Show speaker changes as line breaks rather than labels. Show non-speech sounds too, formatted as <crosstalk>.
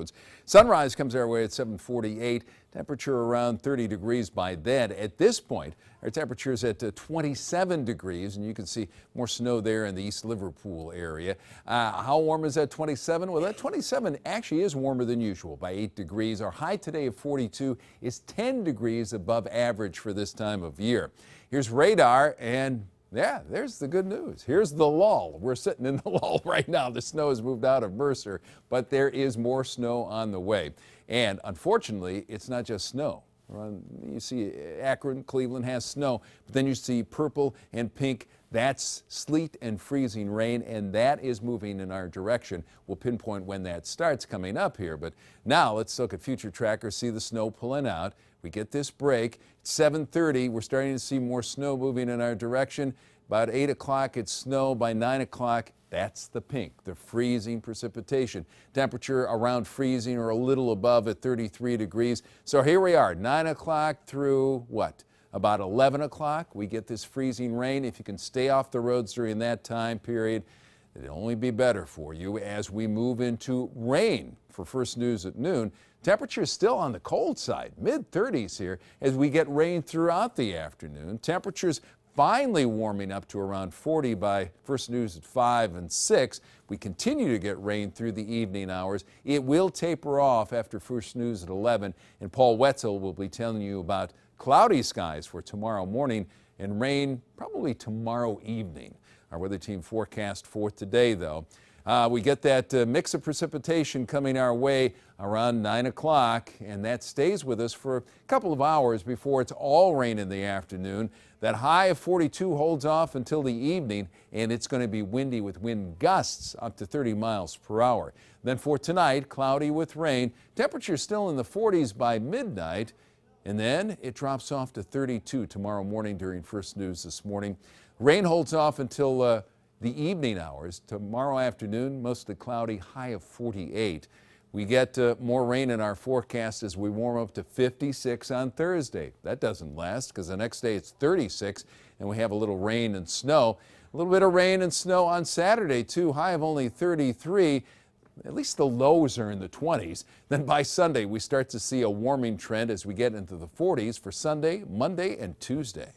roads. Sunrise comes our way at 748. Temperature around 30 degrees by then. At this point, our temperature is at uh, 27 degrees, and you can see more snow there in the East Liverpool area. Uh, how warm is that 27? Well, that 27 actually is warmer than usual by 8 degrees. Our high today of 42 is 10 degrees above average for this time of year. Here's radar and yeah, there's the good news. Here's the lull. We're sitting in the <laughs> lull right now. The snow has moved out of Mercer, but there is more snow on the way. And unfortunately, it's not just snow. You see Akron, Cleveland has snow, but then you see purple and pink. That's sleet and freezing rain, and that is moving in our direction. We'll pinpoint when that starts coming up here. But now let's look at future trackers, see the snow pulling out. We get this break. 7.30, we're starting to see more snow moving in our direction. About 8 o'clock, it's snow. By 9 o'clock, that's the pink, the freezing precipitation. Temperature around freezing or a little above at 33 degrees. So here we are, 9 o'clock through what? About 11 o'clock, we get this freezing rain. If you can stay off the roads during that time period, it'll only be better for you as we move into rain for first news at noon. Temperature is still on the cold side, mid 30s here as we get rain throughout the afternoon. Temperatures finally warming up to around 40 by first news at 5 and 6. We continue to get rain through the evening hours. It will taper off after first news at 11, and Paul Wetzel will be telling you about cloudy skies for tomorrow morning and rain probably tomorrow evening. Our weather team forecast for today, though. Uh, we get that uh, mix of precipitation coming our way around 9 o'clock, and that stays with us for a couple of hours before it's all rain in the afternoon. That high of 42 holds off until the evening, and it's going to be windy with wind gusts up to 30 miles per hour. Then for tonight, cloudy with rain. Temperature still in the 40s by midnight, and then it drops off to 32 tomorrow morning during first news this morning. Rain holds off until uh, the evening hours. Tomorrow afternoon, mostly cloudy, high of 48. We get uh, more rain in our forecast as we warm up to 56 on Thursday. That doesn't last because the next day it's 36 and we have a little rain and snow. A little bit of rain and snow on Saturday too, high of only 33. At least the lows are in the 20s. Then by Sunday, we start to see a warming trend as we get into the 40s for Sunday, Monday, and Tuesday.